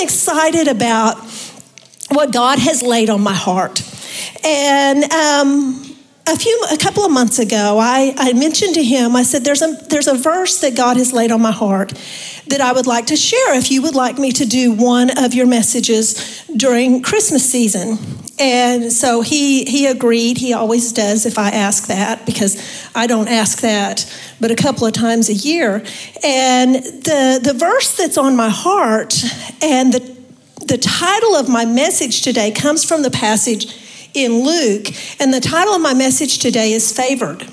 Excited about what God has laid on my heart. And um, a few a couple of months ago I, I mentioned to him i said there's a there's a verse that god has laid on my heart that i would like to share if you would like me to do one of your messages during christmas season and so he he agreed he always does if i ask that because i don't ask that but a couple of times a year and the the verse that's on my heart and the the title of my message today comes from the passage in Luke. And the title of my message today is Favored.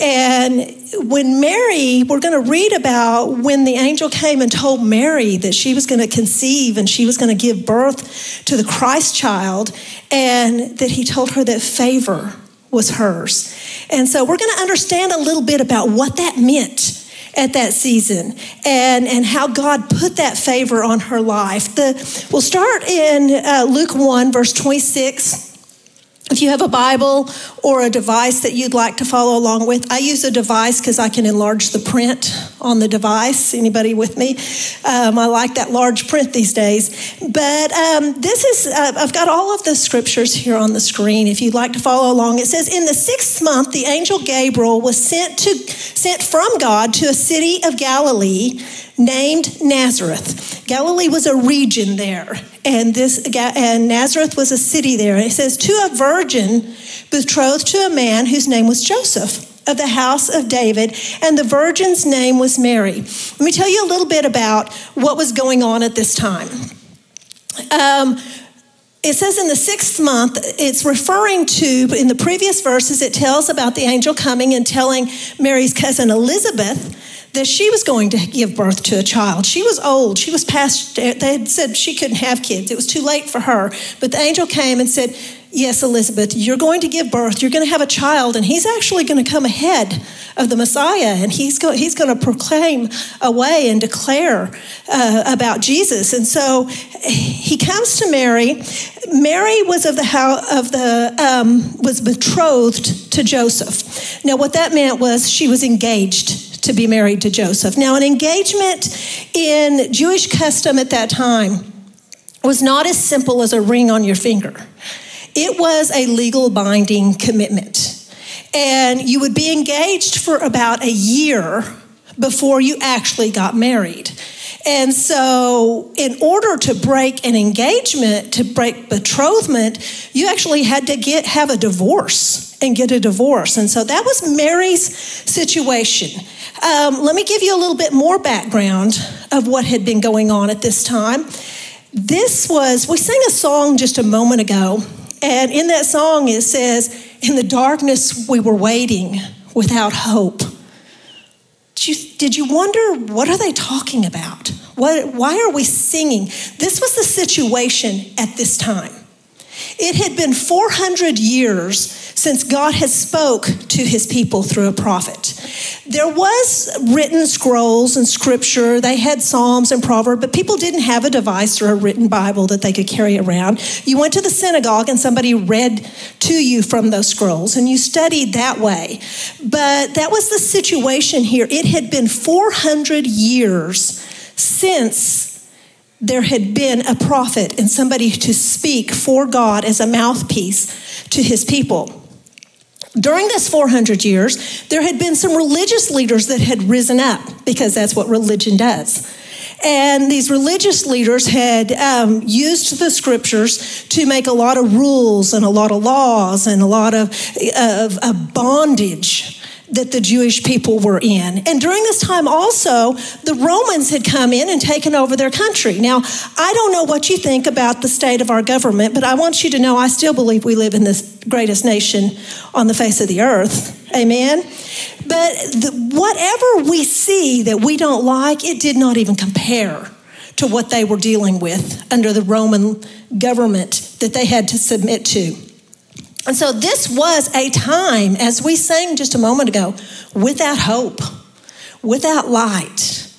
And when Mary, we're going to read about when the angel came and told Mary that she was going to conceive and she was going to give birth to the Christ child, and that he told her that favor was hers. And so we're going to understand a little bit about what that meant at that season and, and how God put that favor on her life. The, we'll start in uh, Luke 1, verse 26 if you have a Bible or a device that you'd like to follow along with, I use a device because I can enlarge the print on the device. Anybody with me? Um, I like that large print these days. But um, this is, uh, I've got all of the scriptures here on the screen if you'd like to follow along. It says, In the sixth month, the angel Gabriel was sent, to, sent from God to a city of Galilee named Nazareth. Galilee was a region there, and this and Nazareth was a city there. And it says to a virgin betrothed to a man whose name was Joseph of the house of David, and the virgin's name was Mary. Let me tell you a little bit about what was going on at this time. Um, it says in the sixth month, it's referring to, in the previous verses, it tells about the angel coming and telling Mary's cousin Elizabeth that she was going to give birth to a child. She was old. She was past, they had said she couldn't have kids. It was too late for her. But the angel came and said, Yes, Elizabeth, you're going to give birth. You're going to have a child, and he's actually going to come ahead of the Messiah, and he's, go, he's going to proclaim a way and declare uh, about Jesus. And so he comes to Mary. Mary was of the house of the um, was betrothed to Joseph. Now, what that meant was she was engaged to be married to Joseph. Now, an engagement in Jewish custom at that time was not as simple as a ring on your finger, it was a legal binding commitment. And you would be engaged for about a year before you actually got married. And so, in order to break an engagement, to break betrothment, you actually had to get have a divorce and get a divorce. And so that was Mary's situation. Um, let me give you a little bit more background of what had been going on at this time. This was, we sang a song just a moment ago, and in that song it says, In the darkness we were waiting without hope. Did you, did you wonder what are they talking about? What, why are we singing? This was the situation at this time. It had been 400 years since God had spoke to his people through a prophet. There was written scrolls and scripture. They had Psalms and Proverbs, but people didn't have a device or a written Bible that they could carry around. You went to the synagogue and somebody read to you from those scrolls and you studied that way. But that was the situation here. It had been 400 years since there had been a prophet and somebody to speak for God as a mouthpiece to his people. During this 400 years, there had been some religious leaders that had risen up because that's what religion does. And these religious leaders had um, used the scriptures to make a lot of rules and a lot of laws and a lot of, of, of bondage that the Jewish people were in. And during this time, also, the Romans had come in and taken over their country. Now, I don't know what you think about the state of our government, but I want you to know I still believe we live in the greatest nation on the face of the earth. Amen. But the, whatever we see that we don't like, it did not even compare to what they were dealing with under the Roman government that they had to submit to. And so this was a time, as we sang just a moment ago, without hope, without light.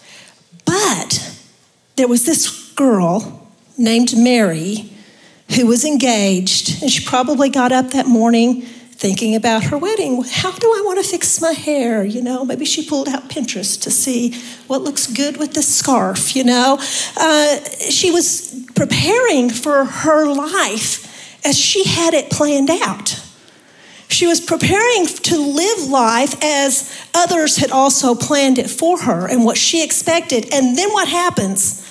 But there was this girl named Mary who was engaged, and she probably got up that morning thinking about her wedding. How do I want to fix my hair? You know, maybe she pulled out Pinterest to see what looks good with this scarf, you know. Uh, she was preparing for her life as she had it planned out. She was preparing to live life as others had also planned it for her and what she expected. And then what happens?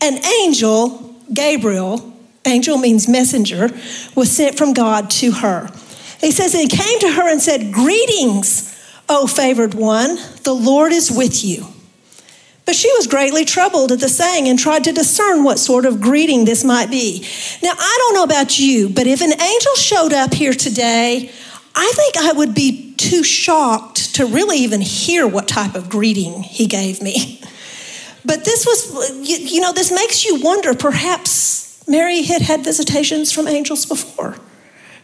An angel, Gabriel, angel means messenger, was sent from God to her. He says, he came to her and said, Greetings, O favored one, the Lord is with you. But she was greatly troubled at the saying and tried to discern what sort of greeting this might be. Now, I don't know about you, but if an angel showed up here today, I think I would be too shocked to really even hear what type of greeting he gave me. But this was, you, know, this makes you wonder perhaps Mary had had visitations from angels before.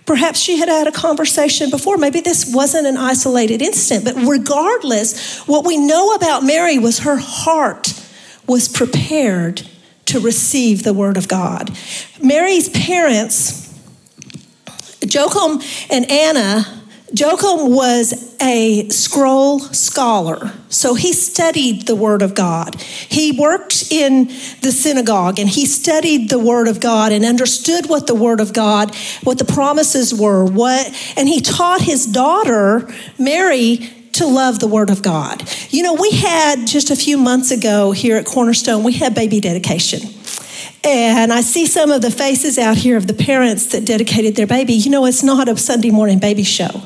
Perhaps she had had a conversation before. Maybe this wasn't an isolated incident, but regardless, what we know about Mary was her heart was prepared to receive the word of God. Mary's parents, Joachim and Anna, Joachim was a scroll scholar, so he studied the Word of God. He worked in the synagogue and he studied the Word of God and understood what the Word of God, what the promises were, what, and he taught his daughter, Mary, to love the Word of God. You know, we had just a few months ago here at Cornerstone, we had baby dedication. And I see some of the faces out here of the parents that dedicated their baby. You know, it's not a Sunday morning baby show.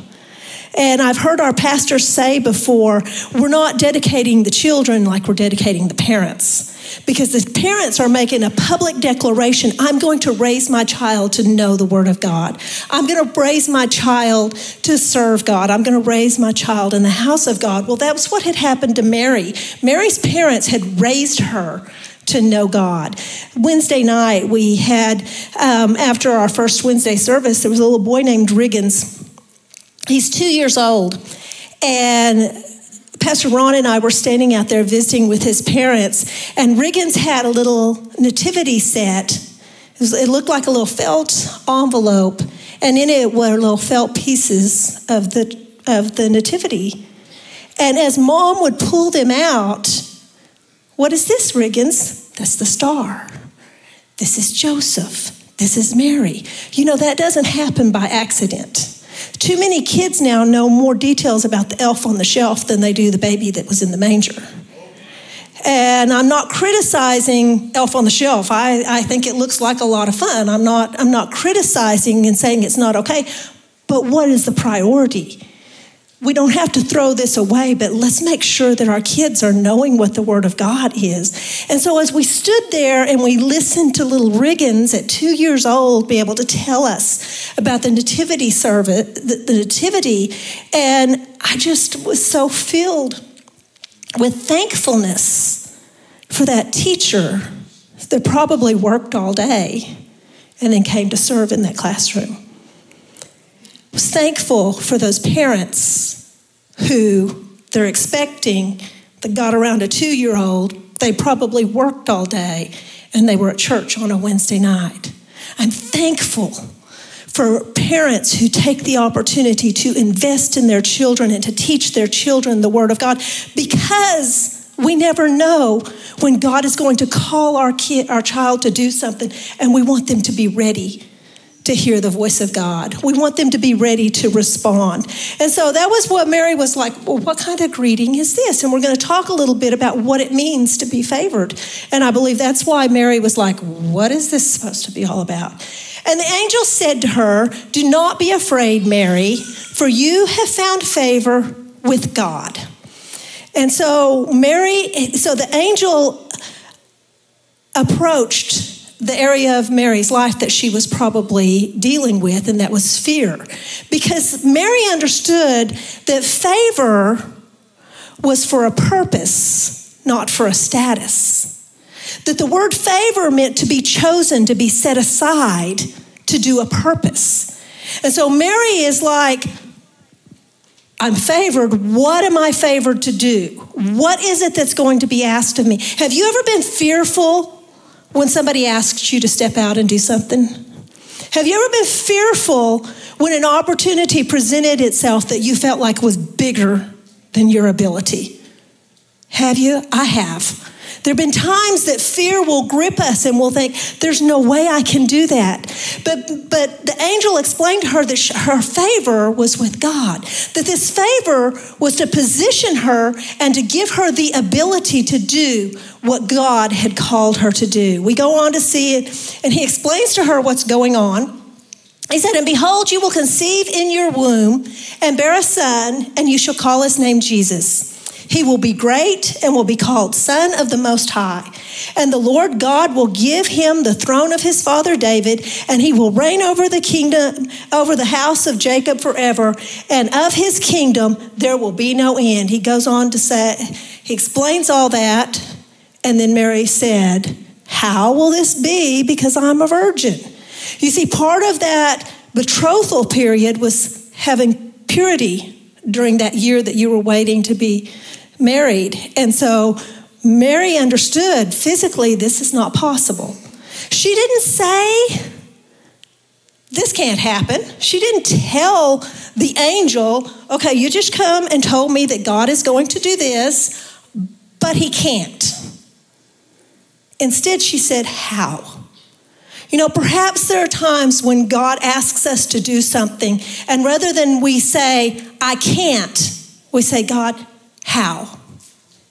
And I've heard our pastors say before, we're not dedicating the children like we're dedicating the parents. Because the parents are making a public declaration I'm going to raise my child to know the Word of God. I'm going to raise my child to serve God. I'm going to raise my child in the house of God. Well, that was what had happened to Mary. Mary's parents had raised her to know God. Wednesday night, we had, um, after our first Wednesday service, there was a little boy named Riggins He's two years old. And Pastor Ron and I were standing out there visiting with his parents, and Riggins had a little nativity set. It, was, it, looked like a little felt envelope, and in it were little felt pieces of the, of the nativity. And as mom would pull them out, what is this, Riggins? That's the star. This is Joseph. This is Mary. You know, that doesn't happen by accident. Too many kids now know more details about the elf on the shelf than they do the baby that was in the manger. And I'm not criticizing Elf on the Shelf. I, I think it looks like a lot of fun. I'm not, I'm not criticizing and saying it's not okay. But what is the priority? We don't have to throw this away, but let's make sure that our kids are knowing what the Word of God is. And so, as we stood there and we listened to little Riggins at two years old be able to tell us about the nativity service, the, the nativity, and I just was so filled with thankfulness for that teacher that probably worked all day and then came to serve in that classroom was thankful for those parents who they're expecting that got around a two year old. They probably worked all day and they were at church on a Wednesday night. I'm thankful for parents who take the opportunity to invest in their children and to teach their children the Word of God because we never know when God is going to call our kid, our child to do something, and we want them to be ready to hear the voice of God. We want them to be ready to respond. And so that was what Mary was like, well, what kind of greeting is this? And we're going to talk a little bit about what it means to be favored. And I believe that's why Mary was like, what is this supposed to be all about? And the angel said to her, Do not be afraid, Mary, for you have found favor with God. And so Mary, so the angel approached the area of Mary's life that she was probably dealing with, and that was fear. Because Mary understood that favor was for a purpose, not for a status. That the word favor meant to be chosen, to be set aside to do a purpose. And so Mary is like, I'm favored. What am I favored to do? What is it that's going to be asked of me? Have you ever been fearful when somebody asks you to step out and do something? Have you ever been fearful when an opportunity presented itself that you felt like was bigger than your ability? Have you? I have. There have been times that fear will grip us and we'll think, there's no way I can do that. But, but the angel explained to her that her favor was with God, that this favor was to position her and to give her the ability to do what God had called her to do. We go on to see it, and he explains to her what's going on. He said, And behold, you will conceive in your womb and bear a son, and you shall call his name Jesus. He will be great and will be called Son of the Most High. And the Lord God will give him the throne of his father David, and he will reign over the kingdom, over the house of Jacob forever. And of his kingdom there will be no end. He goes on to say, he explains all that. And then Mary said, How will this be? Because I'm a virgin. You see, part of that betrothal period was having purity during that year that you were waiting to be married. And so Mary understood physically this is not possible. She didn't say, this can't happen. She didn't tell the angel, okay, you just come and told me that God is going to do this, but he can't. Instead, she said, how? You know, perhaps there are times when God asks us to do something, and rather than we say, I can't, we say, God, how?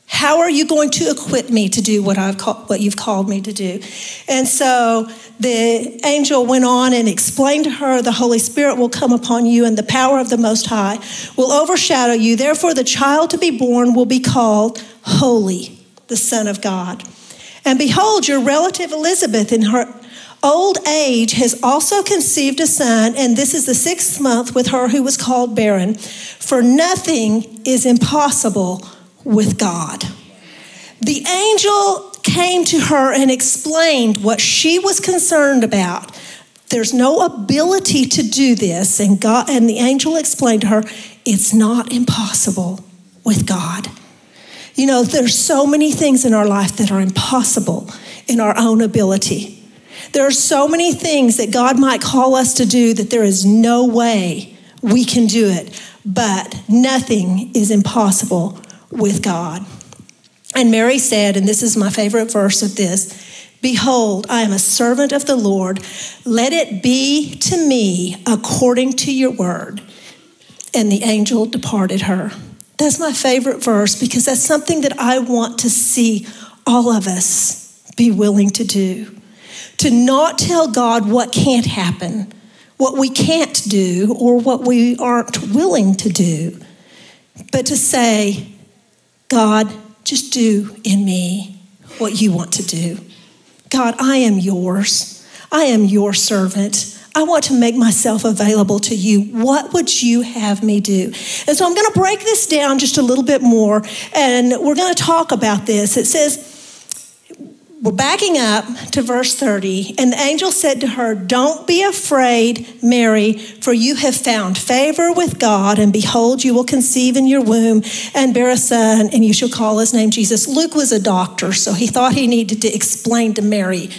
How are you going to equip me to do what I've called, what you've called me to do? And so the angel went on and explained to her, the Holy Spirit will come upon you, and the power of the Most High will overshadow you. Therefore, the child to be born will be called Holy, the Son of God. And behold, your relative Elizabeth in her old age has also conceived a son, and this is the sixth month with her who was called barren. For nothing is impossible with God. The angel came to her and explained what she was concerned about. There's no ability to do this, and God and the angel explained to her, it's not impossible with God. You know, there's so many things in our life that are impossible in our own ability. There are so many things that God might call us to do that there is no way we can do it, but nothing is impossible with God. And Mary said, and this is my favorite verse of this Behold, I am a servant of the Lord. Let it be to me according to your word. And the angel departed her. That's my favorite verse because that's something that I want to see all of us be willing to do. To not tell God what can't happen, what we can't do, or what we aren't willing to do, but to say, God, just do in me what you want to do. God, I am yours. I am your servant. I want to make myself available to you. What would you have me do? And so I'm going to break this down just a little bit more, and we're going to talk about this. It says, we're backing up to verse 30, and the angel said to her, Don't be afraid, Mary, for you have found favor with God, and behold, you will conceive in your womb and bear a son, and you shall call his name Jesus. Luke was a doctor, so he thought he needed to explain to Mary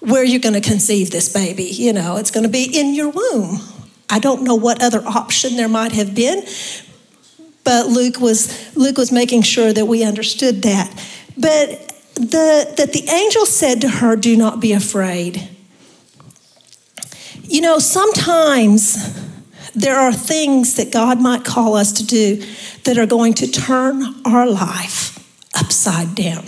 where you're going to conceive this baby. You know, it's going to be in your womb. I don't know what other option there might have been, but Luke was Luke was making sure that we understood that. But the, that the angel said to her, Do not be afraid. You know, sometimes there are things that God might call us to do that are going to turn our life upside down.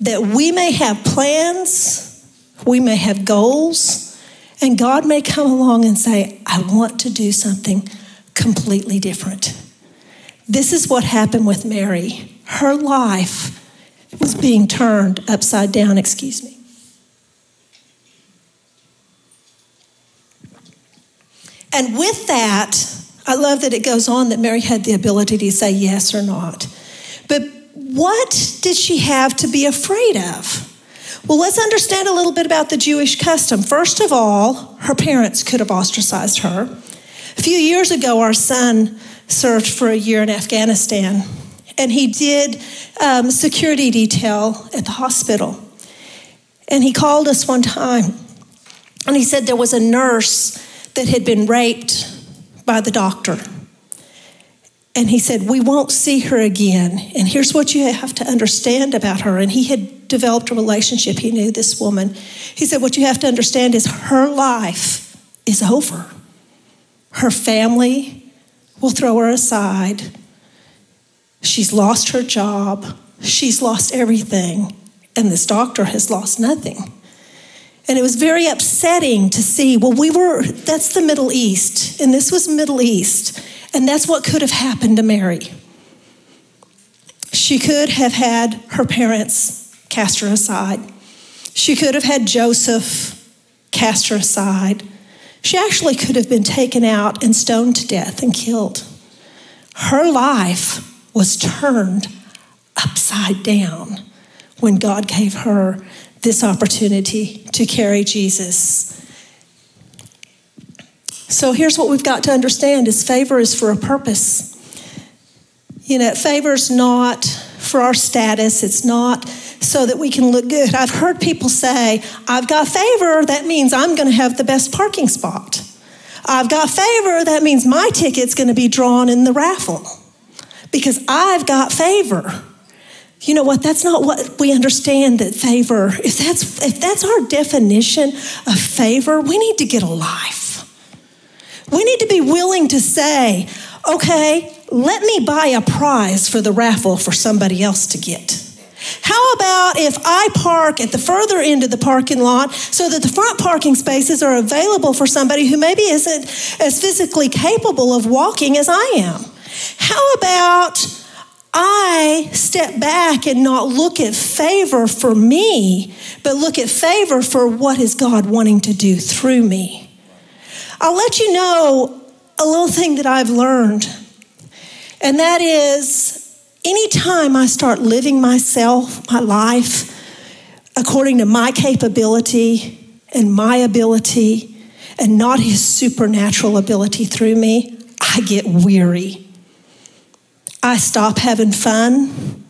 That we may have plans, we may have goals, and God may come along and say, I want to do something completely different. This is what happened with Mary. Her life was being turned upside down, excuse me. And with that, I love that it goes on that Mary had the ability to say yes or not. But what did she have to be afraid of? Well, let's understand a little bit about the Jewish custom. First of all, her parents could have ostracized her. A few years ago, our son served for a year in Afghanistan and he did um, security detail at the hospital. And he called us one time and he said there was a nurse that had been raped by the doctor. And he said, We won't see her again. And here's what you have to understand about her. And he had developed a relationship. He knew this woman. He said, What you have to understand is her life is over. Her family will throw her aside. She's lost her job. She's lost everything. And this doctor has lost nothing. And it was very upsetting to see, well, we were, that's the Middle East, and this was Middle East, and that's what could have happened to Mary. She could have had her parents cast her aside. She could have had Joseph cast her aside. She actually could have been taken out and stoned to death and killed. Her life was turned upside down when God gave her this opportunity to carry Jesus. So here's what we've got to understand is favor is for a purpose. You know, favor is not for our status. It's not so that we can look good. I've heard people say, I've got favor, that means I'm going to have the best parking spot. I've got favor, that means my ticket's going to be drawn in the raffle because I've got favor. You know what? That's not what we understand that favor. If that's if that's our definition of favor, we need to get a life. We need to be willing to say, okay, let me buy a prize for the raffle for somebody else to get. How about if I park at the further end of the parking lot so that the front parking spaces are available for somebody who maybe isn't as physically capable of walking as I am? How about I step back and not look at favor for me, but look at favor for what is God wanting to do through me. I'll let you know a little thing that I've learned, and that is anytime I start living myself, my life, according to my capability and my ability, and not his supernatural ability through me, I get weary. I stop having fun.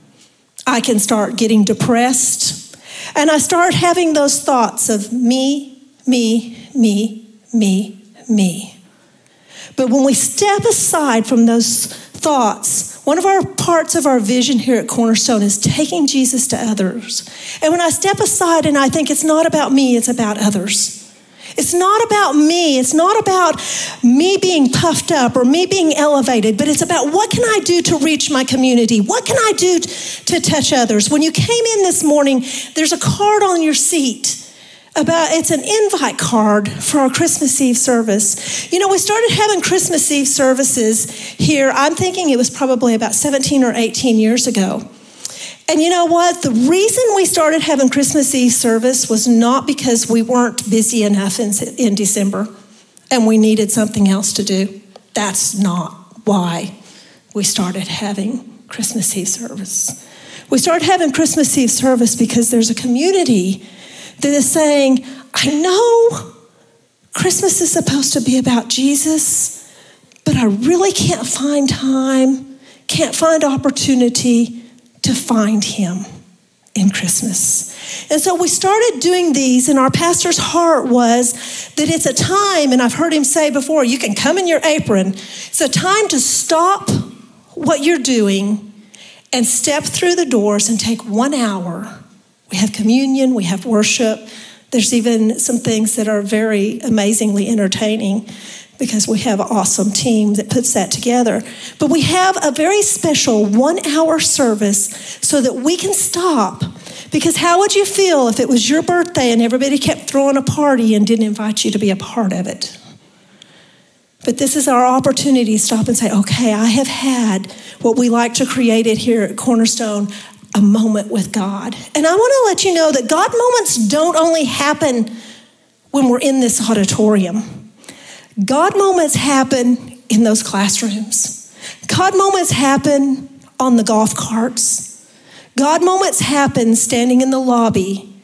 I can start getting depressed. And I start having those thoughts of me, me, me, me, me. But when we step aside from those thoughts, one of our parts of our vision here at Cornerstone is taking Jesus to others. And when I step aside and I think it's not about me, it's about others. It's not about me. It's not about me being puffed up or me being elevated, but it's about what can I do to reach my community? What can I do to touch others? When you came in this morning, there's a card on your seat about it's an invite card for our Christmas Eve service. You know, we started having Christmas Eve services here. I'm thinking it was probably about 17 or 18 years ago. And you know what? The reason we started having Christmas Eve service was not because we weren't busy enough in, in December and we needed something else to do. That's not why we started having Christmas Eve service. We started having Christmas Eve service because there's a community that is saying, I know Christmas is supposed to be about Jesus, but I really can't find time, can't find opportunity to find him in Christmas. And so we started doing these, and our pastor's heart was that it's a time, and I've heard him say before, you can come in your apron. It's a time to stop what you're doing and step through the doors and take one hour. We have communion, we have worship. There's even some things that are very amazingly entertaining because we have an awesome team that puts that together. But we have a very special one hour service so that we can stop. Because how would you feel if it was your birthday and everybody kept throwing a party and didn't invite you to be a part of it? But this is our opportunity to stop and say, okay, I have had what we like to create it here at Cornerstone a moment with God. And I want to let you know that God moments don't only happen when we're in this auditorium. God moments happen in those classrooms. God moments happen on the golf carts. God moments happen standing in the lobby,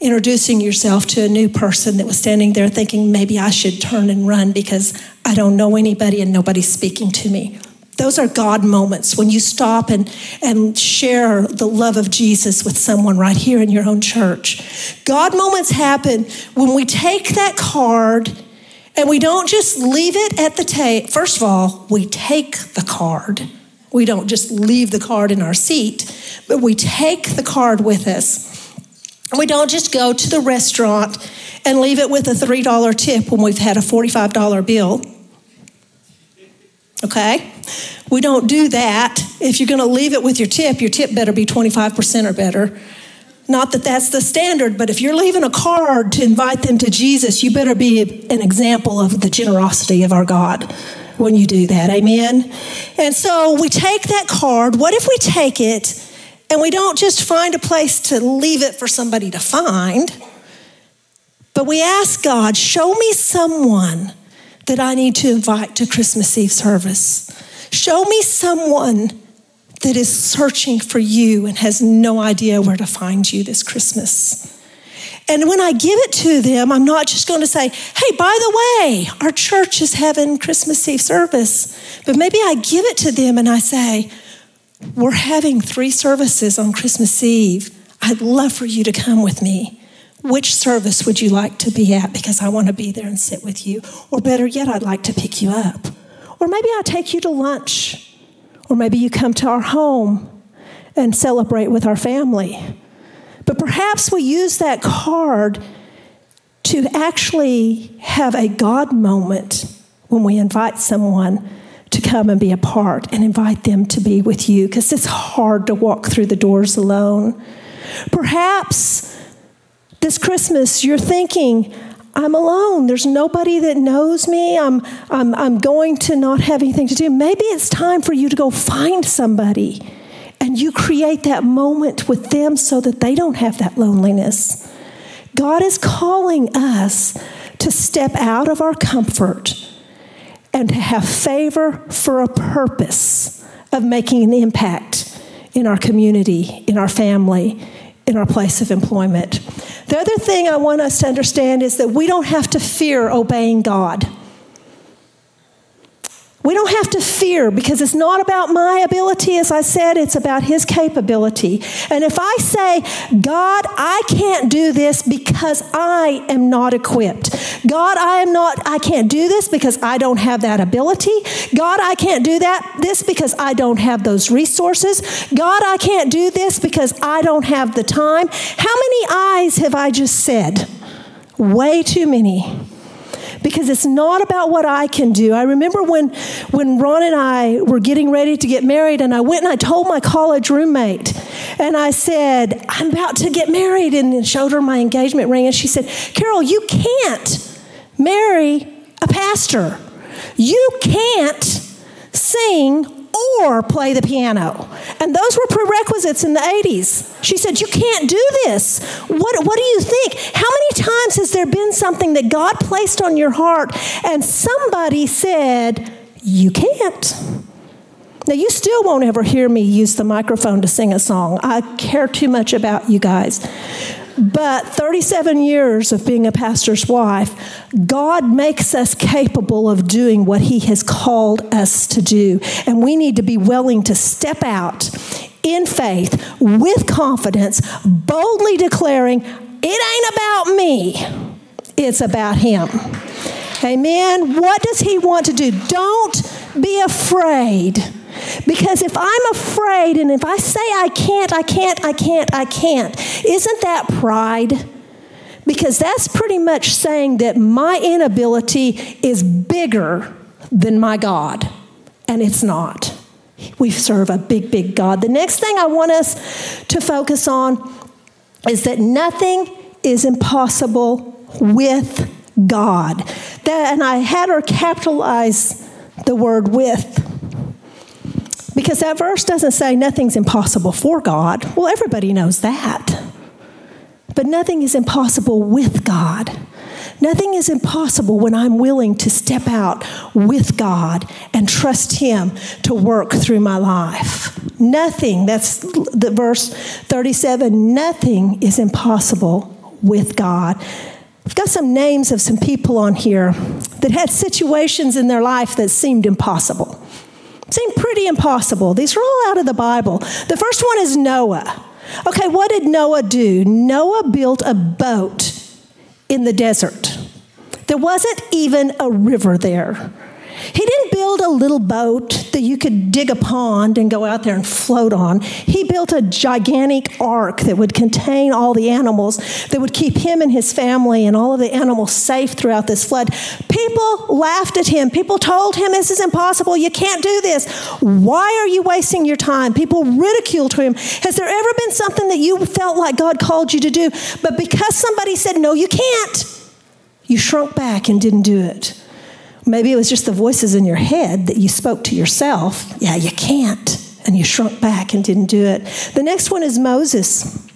introducing yourself to a new person that was standing there thinking, maybe I should turn and run because I don't know anybody and nobody's speaking to me. Those are God moments when you stop and, and share the love of Jesus with someone right here in your own church. God moments happen when we take that card And we don't just leave it at the table. First of all, we take the card. We don't just leave the card in our seat, but we take the card with us. We don't just go to the restaurant and leave it with a $3 tip when we've had a $45 bill. Okay? We don't do that. If you're going to leave it with your tip, your tip better be 25% or better. Not that that's the standard, but if you're leaving a card to invite them to Jesus, you better be an example of the generosity of our God when you do that. Amen? And so we take that card. What if we take it and we don't just find a place to leave it for somebody to find, but we ask God, show me someone that I need to invite to Christmas Eve service. Show me someone that is searching for you and has no idea where to find you this Christmas. And when I give it to them, I'm not just going to say, hey, by the way, our church is having Christmas Eve service. But maybe I give it to them and I say, we're having three services on Christmas Eve. I'd love for you to come with me. Which service would you like to be at? Because I want to be there and sit with you. Or better yet, I'd like to pick you up. Or maybe I'll take you to lunch. Or maybe you come to our home and celebrate with our family. But perhaps we use that card to actually have a God moment when we invite someone to come and be a part and invite them to be with you because it's hard to walk through the doors alone. Perhaps this Christmas, you're thinking, I'm alone. There's nobody that knows me. I'm, I'm, I'm going to not have anything to do. Maybe it's time for you to go find somebody and you create that moment with them so that they don't have that loneliness. God is calling us to step out of our comfort and to have favor for a purpose of making an impact in our community, in our family, in our place of employment. The other thing I want us to understand is that we don't have to fear obeying God. We don't have to fear because it's not about my ability, as I said, it's about His capability. And if I say, God, I can't do this because I am not equipped. God, I am not, I can't do this because I don't have that ability. God, I can't do that, this because I don't have those resources. God, I can't do this because I don't have the time. How many eyes have I just said? Way too many because it's not about what I can do. I remember when, when Ron and I were getting ready to get married, and I went and I told my college roommate, and I said, I'm about to get married, and showed her my engagement ring, and she said, Carol, you can't marry a pastor. You can't sing or play the piano. And those were prerequisites in the 80s. She said, You can't do this. What, what do you think? How many times has there been something that God placed on your heart and somebody said, You can't? Now, you still won't ever hear me use the microphone to sing a song. I care too much about you guys. But 37 years of being a pastor's wife, God makes us capable of doing what He has called us to do. And we need to be willing to step out in faith with confidence, boldly declaring, It ain't about me, it's about Him. Amen. What does He want to do? Don't be afraid because if I'm afraid and if I say I can't, I can't, I can't, I can't, isn't that pride? Because that's pretty much saying that my inability is bigger than my God, and it's not. We serve a big, big God. The next thing I want us to focus on is that nothing is impossible with God. That, and I had her capitalize the word with because that verse doesn't say nothing's impossible for God. Well, everybody knows that. But nothing is impossible with God. Nothing is impossible when I'm willing to step out with God and trust Him to work through my life. Nothing, that's the verse 37, nothing is impossible with God. I've got some names of some people on here that had situations in their life that seemed impossible. Seemed pretty impossible. These are all out of the Bible. The first one is Noah. Okay, what did Noah do? Noah built a boat in the desert. There wasn't even a river there. He didn't build a little boat that you could dig a pond and go out there and float on. He built a gigantic ark that would contain all the animals that would keep him and his family and all of the animals safe throughout this flood. People laughed at him. People told him, This is impossible. You can't do this. Why are you wasting your time? People ridiculed him. Has there ever been something that you felt like God called you to do, but because somebody said, No, you can't, you shrunk back and didn't do it? Maybe it was just the voices in your head that you spoke to yourself. Yeah, you can't. And you shrunk back and didn't do it. The next one is Moses.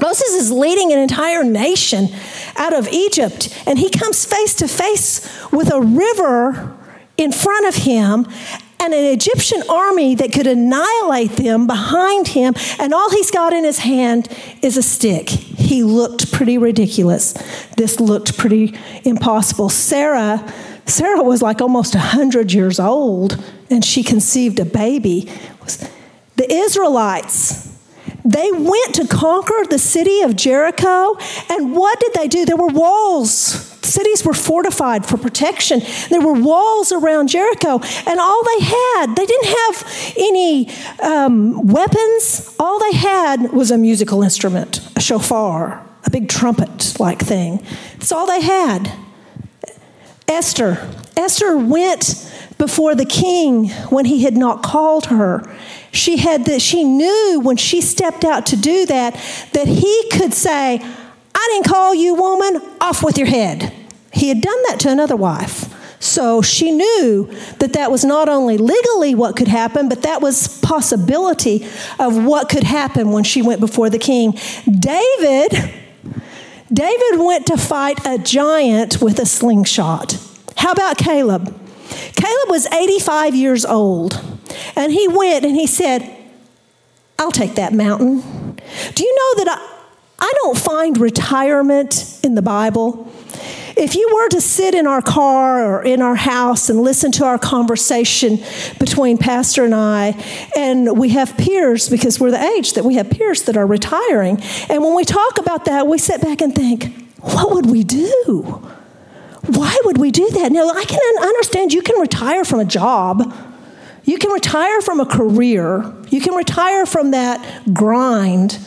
Moses is leading an entire nation out of Egypt, and he comes face to face with a river in front of him and an Egyptian army that could annihilate them behind him, and all he's got in his hand is a stick. He looked pretty ridiculous. This looked pretty impossible. Sarah Sarah was like almost 100 years old and she conceived a baby. The Israelites, they went to conquer the city of Jericho, and what did they do? There were walls. Cities were fortified for protection. There were walls around Jericho, and all they had, they didn't have any um, weapons. All they had was a musical instrument, a shofar, a big trumpet like thing. That's all they had. Esther. Esther went before the king when he had not called her. She had that she knew when she stepped out to do that that he could say, "I didn't call you, woman. Off with your head." He had done that to another wife. So she knew that that was not only legally what could happen, but that was possibility of what could happen when she went before the king. David David went to fight a giant with a slingshot. How about Caleb? Caleb was 85 years old, and he went and he said, I'll take that mountain. Do you know that I, I don't find retirement in the Bible? If you were to sit in our car or in our house and listen to our conversation between Pastor and I, and we have peers because we're the age that we have peers that are retiring, and when we talk about that, we sit back and think, what would we do? Why would we do that? Now, I can understand you can retire from a job. You can retire from a career. You can retire from that grind.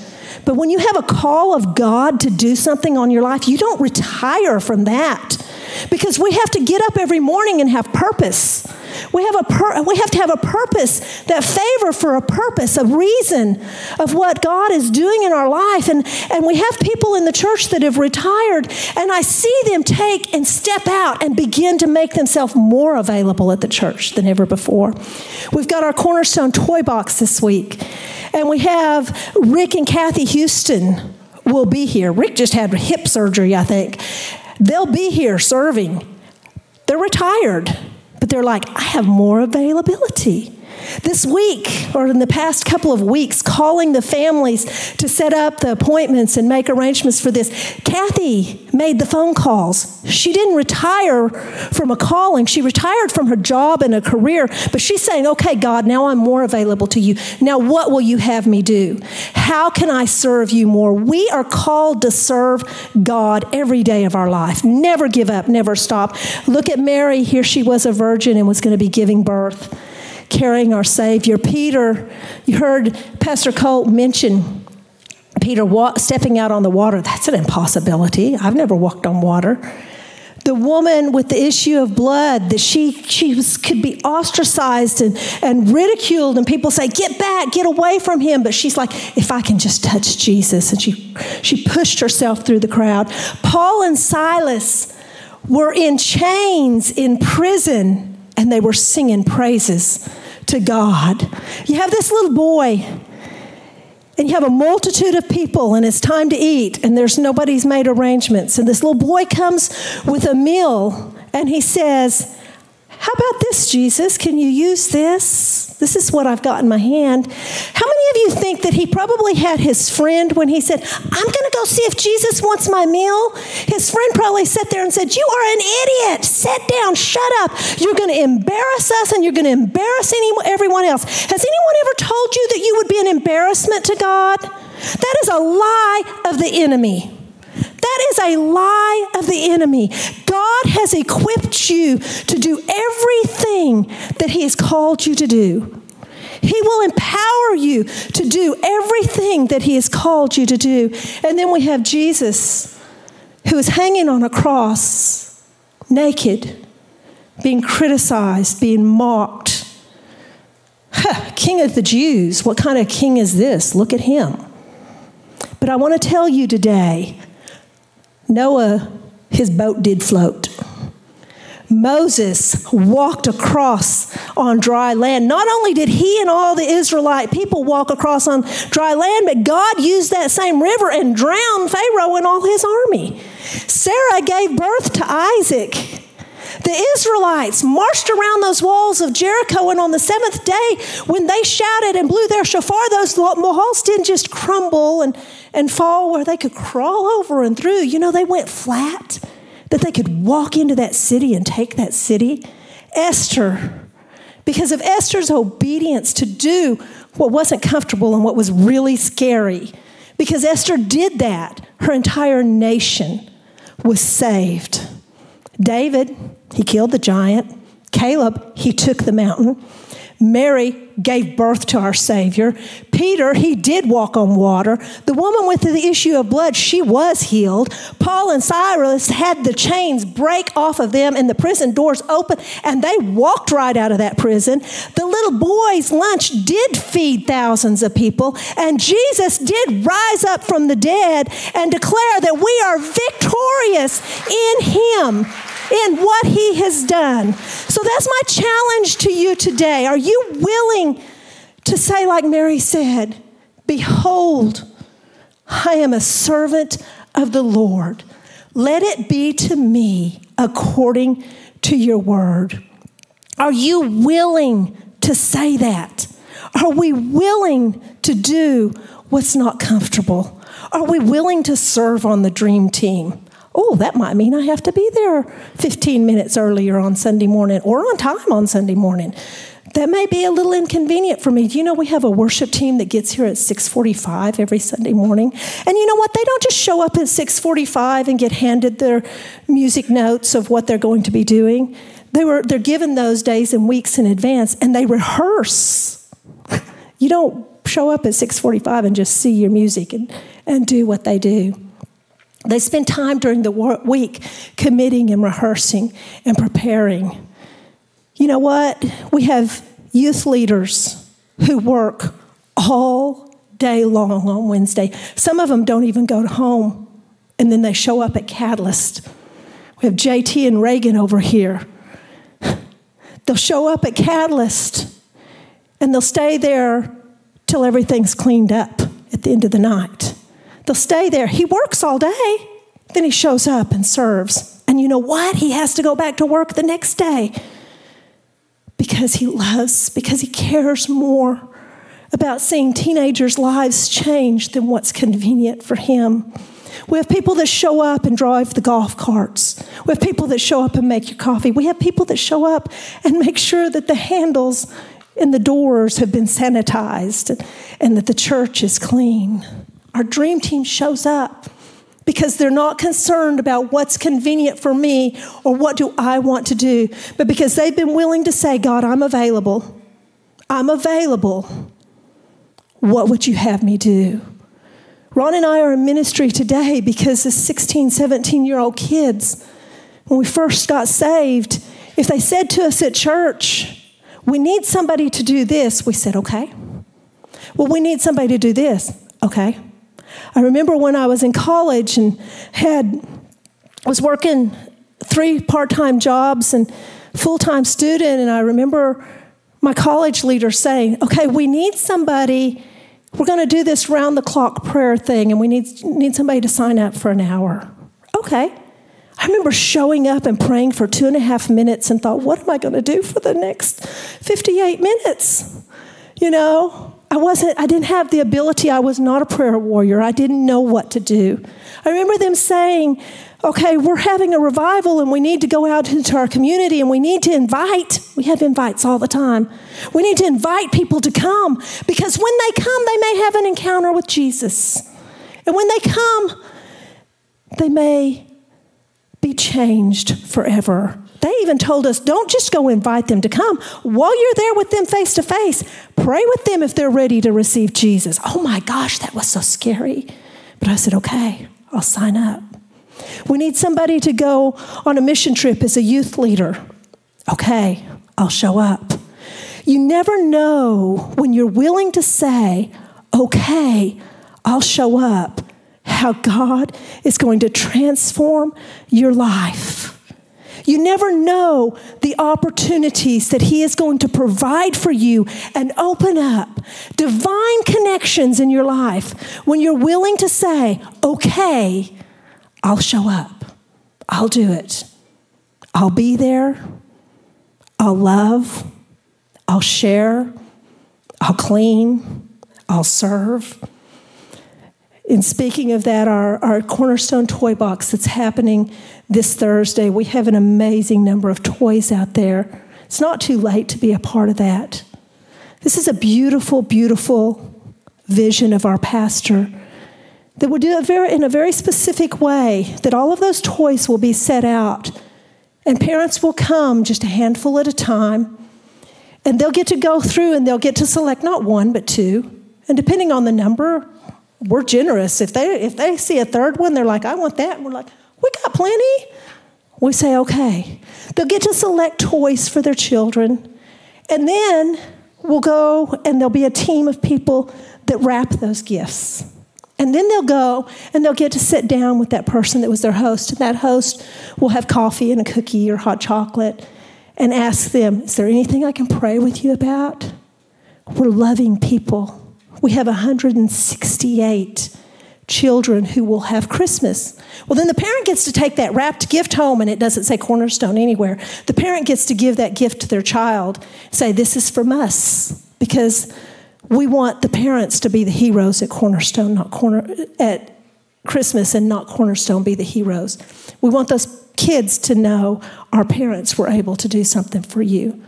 But when you have a call of God to do something on your life, you don't retire from that because we have to get up every morning and have purpose. We have, a pur- we have to have a purpose, that favor for a purpose, a reason of what God is doing in our life. And, and we have people in the church that have retired, and I see them take and step out and begin to make themselves more available at the church than ever before. We've got our Cornerstone Toy Box this week, and we have Rick and Kathy Houston will be here. Rick just had hip surgery, I think. They'll be here serving. They're retired but they're like, I have more availability. This week, or in the past couple of weeks, calling the families to set up the appointments and make arrangements for this. Kathy made the phone calls. She didn't retire from a calling, she retired from her job and a career, but she's saying, Okay, God, now I'm more available to you. Now, what will you have me do? How can I serve you more? We are called to serve God every day of our life. Never give up, never stop. Look at Mary. Here she was a virgin and was going to be giving birth carrying our Savior. Peter, you heard Pastor Colt mention Peter stepping out on the water. That's an impossibility. I've never walked on water. The woman with the issue of blood, that she, she was, could be ostracized and, and ridiculed, and people say, Get back, get away from him. But she's like, If I can just touch Jesus. And she, she pushed herself through the crowd. Paul and Silas were in chains in prison and they were singing praises to God. You have this little boy, and you have a multitude of people, and it's time to eat, and there's nobody's made arrangements. And this little boy comes with a meal, and he says, How about this, Jesus? Can you use this? This is what I've got in my hand. How many of you think that he probably had his friend when he said, I'm going to go see if Jesus wants my meal? His friend probably sat there and said, You are an idiot. Sit down, shut up. You're going to embarrass us and you're going to embarrass any, everyone else. Has anyone ever told you that you would be an embarrassment to God? That is a lie of the enemy. That is a lie of the enemy. God has equipped you to do everything that He has called you to do. He will empower you to do everything that He has called you to do. And then we have Jesus, who is hanging on a cross, naked, being criticized, being mocked. Huh, king of the Jews, what kind of king is this? Look at him. But I want to tell you today Noah, his boat did float. Moses walked across on dry land. Not only did he and all the Israelite people walk across on dry land, but God used that same river and drowned Pharaoh and all his army. Sarah gave birth to Isaac. The Israelites marched around those walls of Jericho, and on the seventh day, when they shouted and blew their shofar, those walls didn't just crumble and, and fall where they could crawl over and through. You know, they went flat that they could walk into that city and take that city. Esther, because of Esther's obedience to do what wasn't comfortable and what was really scary, because Esther did that, her entire nation was saved. David, he killed the giant. Caleb, he took the mountain. Mary gave birth to our Savior. Peter, he did walk on water. The woman with the issue of blood, she was healed. Paul and Silas had the chains break off of them and the prison doors open, and they walked right out of that prison. The little boy's lunch did feed thousands of people, and Jesus did rise up from the dead and declare that we are victorious in Him in what He has done. So that's my challenge to you today. Are you willing to say, like Mary said, Behold, I am a servant of the Lord. Let it be to me according to your word. Are you willing to say that? Are we willing to do what's not comfortable? Are we willing to serve on the dream team? Oh, that might mean I have to be there 15 minutes earlier on Sunday morning or on time on Sunday morning. That may be a little inconvenient for me. Do you know we have a worship team that gets here at 6:45 every Sunday morning? And you know what? They don't just show up at 6:45 and get handed their music notes of what they're going to be doing. They were they're given those days and weeks in advance and they rehearse. You don't show up at 6:45 and just see your music and, and do what they do. They spend time during the week committing and rehearsing and preparing. You know what? We have youth leaders who work all day long on Wednesday. Some of them don't even go to home, and then they show up at Catalyst. We have JT and Reagan over here. They'll show up at Catalyst and they'll stay there till everything's cleaned up at the end of the night. They'll stay there. He works all day. Then he shows up and serves. And you know what? He has to go back to work the next day because he loves, because he cares more about seeing teenagers' lives change than what's convenient for him. We have people that show up and drive the golf carts. We have people that show up and make your coffee. We have people that show up and make sure that the handles and the doors have been sanitized and that the church is clean. Our dream team shows up because they're not concerned about what's convenient for me or what do I want to do, but because they've been willing to say, God, I'm available. I'm available. What would you have me do? Ron and I are in ministry today because the 16, 17 year old kids, when we first got saved, if they said to us at church, we need somebody to do this, we said, okay. Well, we need somebody to do this, okay. I remember when I was in college and had was working three part-time jobs and full-time student and I remember my college leader saying, "Okay, we need somebody we're going to do this round the clock prayer thing and we need need somebody to sign up for an hour." Okay. I remember showing up and praying for two and a half minutes and thought, what am I going to do for the next 58 minutes? You know, I wasn't, I didn't have the ability. I was not a prayer warrior. I didn't know what to do. I remember them saying, okay, we're having a revival and we need to go out into our community and we need to invite, we have invites all the time. We need to invite people to come because when they come, they may have an encounter with Jesus. And when they come, they may be changed forever. They even told us don't just go invite them to come. While you're there with them face to face, pray with them if they're ready to receive Jesus. Oh my gosh, that was so scary. But I said, okay, I'll sign up. We need somebody to go on a mission trip as a youth leader. Okay, I'll show up. You never know when you're willing to say, okay, I'll show up, how God is going to transform your life. You never know the opportunities that He is going to provide for you and open up divine connections in your life when you're willing to say, okay, I'll show up. I'll do it. I'll be there. I'll love. I'll share. I'll clean. I'll serve. In speaking of that, our, our Cornerstone Toy Box that's happening this Thursday, we have an amazing number of toys out there. It's not too late to be a part of that. This is a beautiful, beautiful vision of our pastor that will do it very, in a very specific way, that all of those toys will be set out. And parents will come just a handful at a time. And they'll get to go through and they'll get to select not one, but two. And depending on the number, we're generous. If they if they see a third one, they're like, I want that. And we're like, we got plenty. We say, okay. They'll get to select toys for their children. And then we'll go and there'll be a team of people that wrap those gifts. And then they'll go and they'll get to sit down with that person that was their host. And that host will have coffee and a cookie or hot chocolate and ask them, Is there anything I can pray with you about? We're loving people. We have 168 children who will have Christmas. Well, then the parent gets to take that wrapped gift home, and it doesn't say cornerstone anywhere. The parent gets to give that gift to their child, say, This is from us, because we want the parents to be the heroes at Cornerstone, not corner at Christmas, and not Cornerstone be the heroes. We want those kids to know our parents were able to do something for you.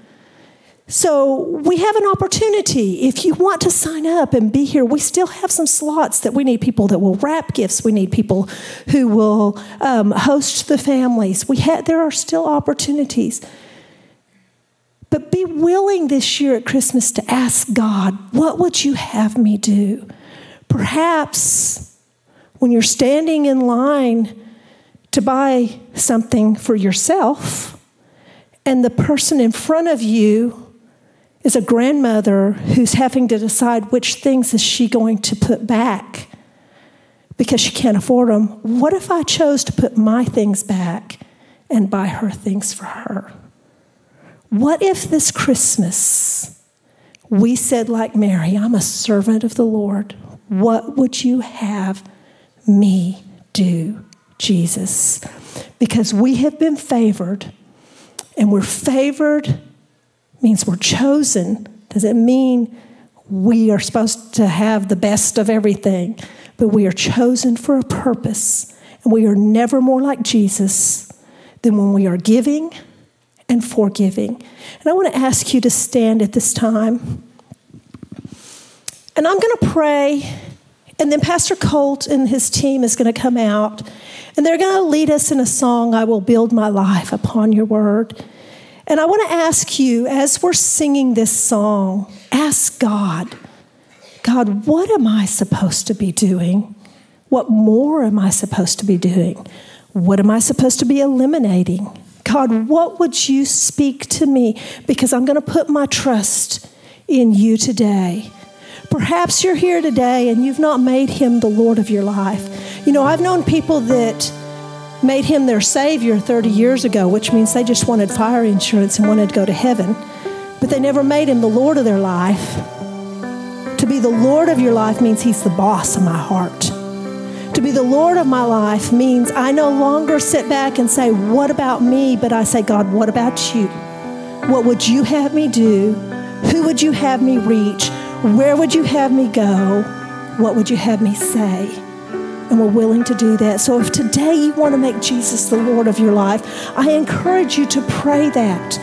So we have an opportunity. If you want to sign up and be here, we still have some slots that we need people that will wrap gifts. We need people who will um, host the families. We ha- there are still opportunities. But be willing this year at Christmas to ask God, what would you have me do? Perhaps when you're standing in line to buy something for yourself, and the person in front of you is a grandmother who's having to decide which things is she going to put back because she can't afford them. What if I chose to put my things back and buy her things for her? What if this Christmas we said, like Mary, I'm a servant of the Lord? What would you have me do, Jesus? Because we have been favored, and we're favored means we're chosen. Does it mean we are supposed to have the best of everything? But we are chosen for a purpose, and we are never more like Jesus than when we are giving and forgiving. And I want to ask you to stand at this time. And I'm going to pray, and then Pastor Colt and his team is going to come out, and they're going to lead us in a song, I Will Build My Life Upon Your Word. And I want to ask you, as we're singing this song, ask God, God, what am I supposed to be doing? What more am I supposed to be doing? What am I supposed to be eliminating? God, what would you speak to me? Because I'm going to put my trust in you today. Perhaps you're here today and you've not made him the Lord of your life. You know, I've known people that made him their Savior 30 years ago, which means they just wanted fire insurance and wanted to go to heaven. But they never made him the Lord of their life. To be the Lord of your life means he's the boss of my heart. To be the Lord of my life means I no longer sit back and say, What about me? But I say, God, what about you? What would you have me do? Who would you have me reach? Where would you have me go? What would you have me say? And we're willing to do that. So if today you want to make Jesus the Lord of your life, I encourage you to pray that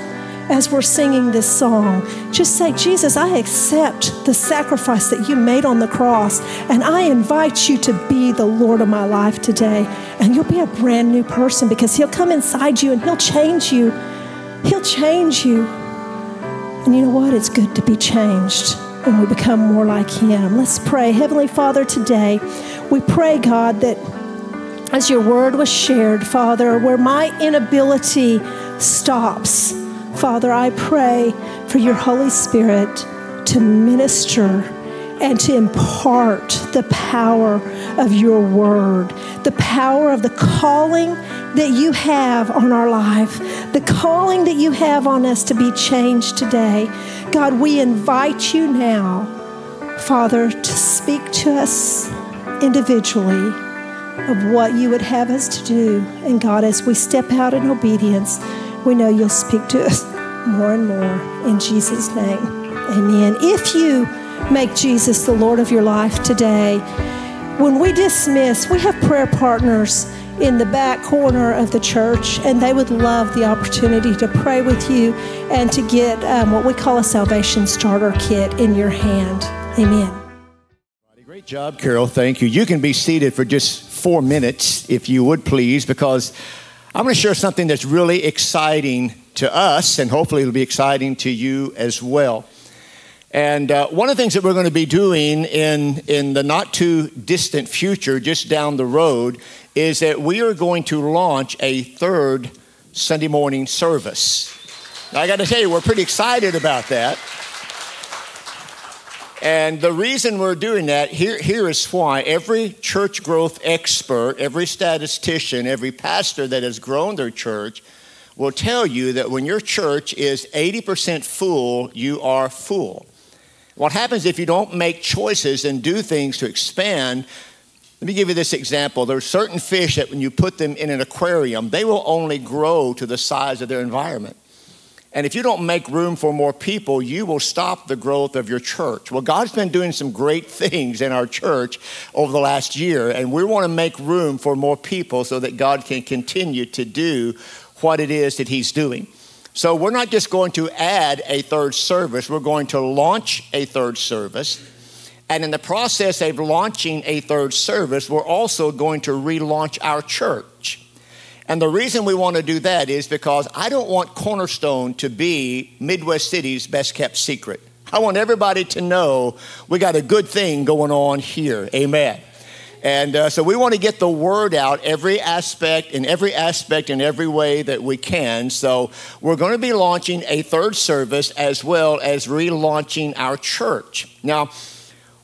as we're singing this song, just say, Jesus, I accept the sacrifice that you made on the cross, and I invite you to be the Lord of my life today. And you'll be a brand new person because He'll come inside you and He'll change you. He'll change you. And you know what? It's good to be changed when we become more like Him. Let's pray. Heavenly Father, today, we pray, God, that as your word was shared, Father, where my inability stops, Father, I pray for your Holy Spirit to minister and to impart the power of your word, the power of the calling that you have on our life, the calling that you have on us to be changed today. God, we invite you now, Father, to speak to us individually of what you would have us to do. And God, as we step out in obedience, we know you'll speak to us more and more. In Jesus' name, amen. If you make Jesus the Lord of your life today, when we dismiss, we have prayer partners in the back corner of the church, and they would love the opportunity to pray with you and to get um, what we call a salvation starter kit in your hand. Amen. Great job, Carol. Thank you. You can be seated for just four minutes, if you would please, because I'm going to share something that's really exciting to us, and hopefully it'll be exciting to you as well. And uh, one of the things that we're going to be doing in, in the not too distant future, just down the road, is that we are going to launch a third Sunday morning service. Now, I got to tell you, we're pretty excited about that. And the reason we're doing that, here, here is why. Every church growth expert, every statistician, every pastor that has grown their church will tell you that when your church is 80% full, you are full. What happens if you don't make choices and do things to expand? Let me give you this example. There are certain fish that when you put them in an aquarium, they will only grow to the size of their environment. And if you don't make room for more people, you will stop the growth of your church. Well, God's been doing some great things in our church over the last year, and we want to make room for more people so that God can continue to do what it is that He's doing. So we're not just going to add a third service, we're going to launch a third service. And in the process of launching a third service, we're also going to relaunch our church. And the reason we want to do that is because I don't want Cornerstone to be Midwest City's best kept secret. I want everybody to know we got a good thing going on here. Amen. And uh, so we want to get the word out every aspect, in every aspect, in every way that we can. So we're going to be launching a third service as well as relaunching our church. Now,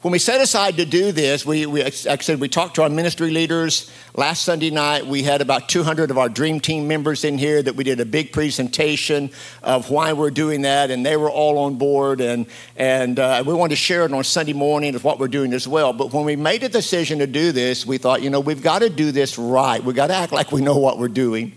when we set aside to do this, we, we, like I said, we talked to our ministry leaders. Last Sunday night, we had about 200 of our dream team members in here that we did a big presentation of why we're doing that, and they were all on board. And, and uh, we wanted to share it on Sunday morning of what we're doing as well. But when we made a decision to do this, we thought, you know, we've got to do this right. We've got to act like we know what we're doing.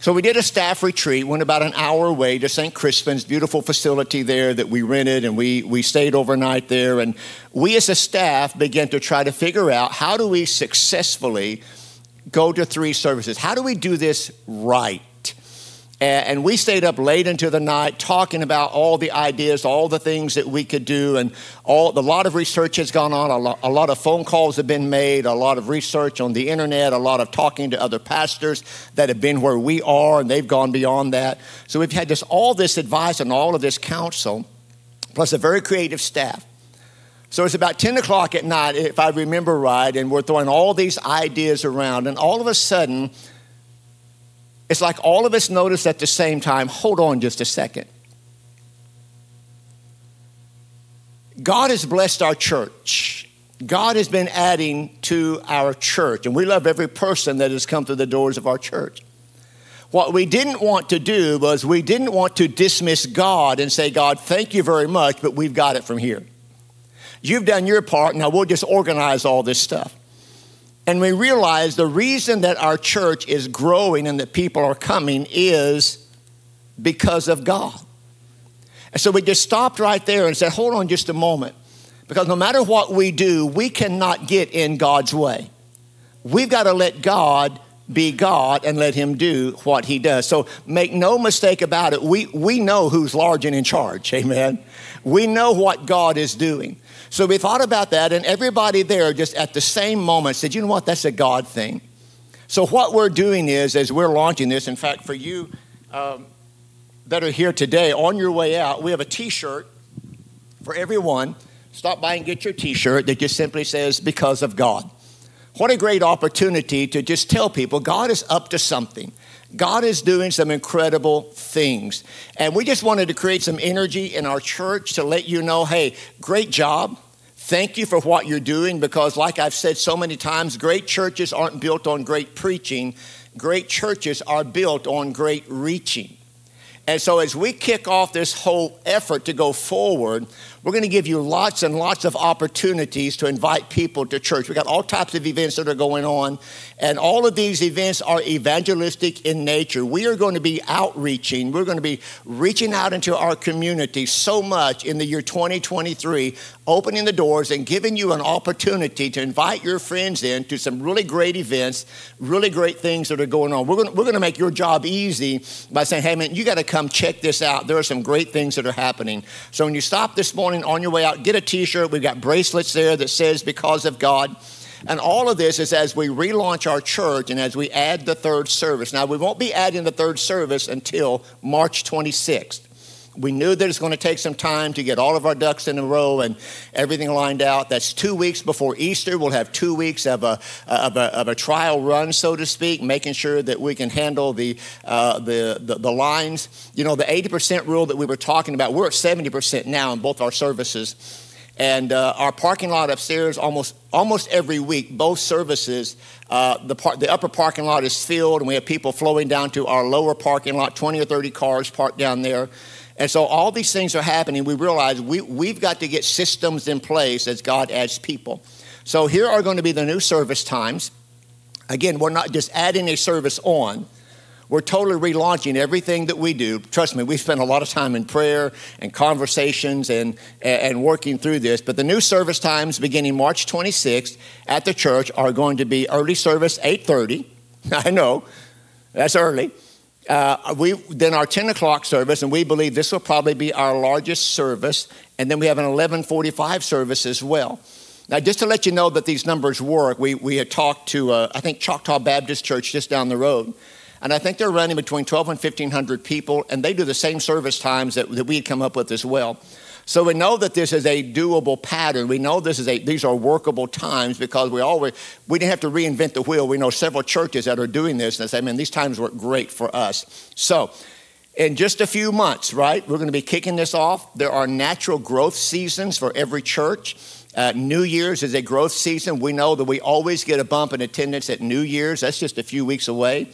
So we did a staff retreat, went about an hour away to St. Crispin's, beautiful facility there that we rented, and we, we stayed overnight there. And we as a staff began to try to figure out how do we successfully go to three services? How do we do this right? And we stayed up late into the night talking about all the ideas, all the things that we could do, and all, a lot of research has gone on. A lot, a lot, of phone calls have been made, a lot of research on the internet, a lot of talking to other pastors that have been where we are, and they've gone beyond that. So we've had this, all this advice and all of this counsel, plus a very creative staff. So it's about 10 o'clock at night, if I remember right, and we're throwing all these ideas around, and all of a sudden, it's like all of us notice at the same time hold on just a second. God has blessed our church. God has been adding to our church, and we love every person that has come through the doors of our church. What we didn't want to do was we didn't want to dismiss God and say, God, thank you very much, but we've got it from here. You've done your part, now we'll just organize all this stuff. And we realize the reason that our church is growing and that people are coming is because of God. And so we just stopped right there and said, hold on just a moment. Because no matter what we do, we cannot get in God's way. We've got to let God be God and let Him do what He does. So make no mistake about it. We, we know who's large and in charge. Amen. We know what God is doing. So we thought about that, and everybody there just at the same moment said, you know what, that's a God thing. So what we're doing is, as we're launching this, in fact, for you um, that are here today, on your way out, we have a T-shirt for everyone. Stop by and get your T-shirt that just simply says "Because of God." What a great opportunity to just tell people God is up to something. God is doing some incredible things. And we just wanted to create some energy in our church to let you know hey, great job. Thank you for what you're doing because, like I've said so many times, great churches aren't built on great preaching, great churches are built on great reaching. And so, as we kick off this whole effort to go forward, we're going to give you lots and lots of opportunities to invite people to church. We've got all types of events that are going on, and all of these events are evangelistic in nature. We are going to be outreaching. We're going to be reaching out into our community so much in the year 2023, opening the doors and giving you an opportunity to invite your friends in to some really great events, really great things that are going on. We're going to, we're going to make your job easy by saying, hey, man, you got to come check this out. There are some great things that are happening. So when you stop this morning, morning on your way out, get a t shirt. We've got bracelets there that says, Because of God. And all of this is as we relaunch our church and as we add the third service. Now, we won't be adding the third service until March 26th. We knew that it's going to take some time to get all of our ducks in a row and everything lined out. That's two weeks before Easter. We'll have two weeks of a, of a, of a trial run, so to speak, making sure that we can handle the, uh, the, the, the lines. You know, the 80% rule that we were talking about, we're at 70% now in both our services. And uh, our parking lot upstairs, almost almost every week, both services, uh, the par- the upper parking lot is filled, and we have people flowing down to our lower parking lot, 20 or 30 cars parked down there. And so all these things are happening. We realize we, we've got to get systems in place as God adds people. So here are going to be the new service times. Again, we're not just adding a service on. We're totally relaunching everything that we do. Trust me, we spent a lot of time in prayer and conversations and, and working through this. But the new service times beginning March 26th at the church are going to be early service 8:30. I know, that's early uh, we then our 10 o'clock service, and we believe this will probably be our largest service, and then we have an 11:45 service as well. Now, just to let you know that these numbers work, we, we had talked to, uh, I think, Choctaw Baptist Church just down the road. And I think they're running between 12 and 1,500 people, and they do the same service times that, that we had come up with as well. So we know that this is a doable pattern. We know this is a, these are workable times because we always, we didn't have to reinvent the wheel. We know several churches that are doing this and they say, man, these times work great for us. So in just a few months, right, we're going to be kicking this off. There are natural growth seasons for every church. Uh, New Year's is a growth season. We know that we always get a bump in attendance at New Year's. That's just a few weeks away.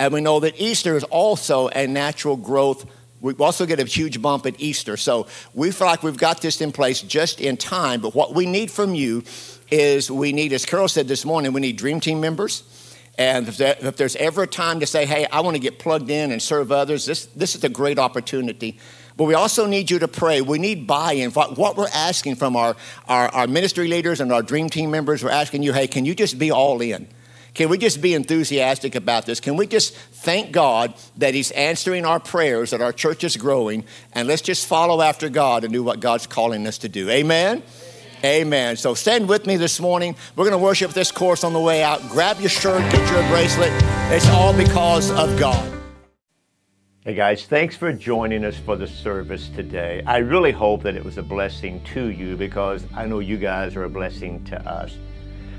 And we know that Easter is also a natural growth we also get a huge bump at Easter. So we feel like we've got this in place just in time. But what we need from you is we need, as Carol said this morning, we need dream team members. And if there's ever a time to say, hey, I want to get plugged in and serve others, this, this is a great opportunity. But we also need you to pray. We need buy in. What we're asking from our, our, our ministry leaders and our dream team members, we're asking you, hey, can you just be all in? Can we just be enthusiastic about this? Can we just thank God that He's answering our prayers, that our church is growing, and let's just follow after God and do what God's calling us to do? Amen? Amen. So stand with me this morning. We're going to worship this course on the way out. Grab your shirt, get your bracelet. It's all because of God. Hey guys, thanks for joining us for the service today. I really hope that it was a blessing to you because I know you guys are a blessing to us.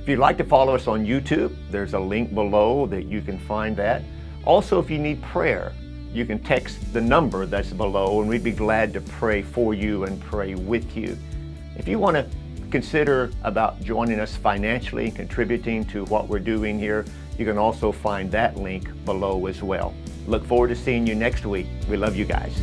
If you'd like to follow us on YouTube, there's a link below that you can find that. Also, if you need prayer, you can text the number that's below and we'd be glad to pray for you and pray with you. If you want to consider about joining us financially and contributing to what we're doing here, you can also find that link below as well. Look forward to seeing you next week. We love you guys.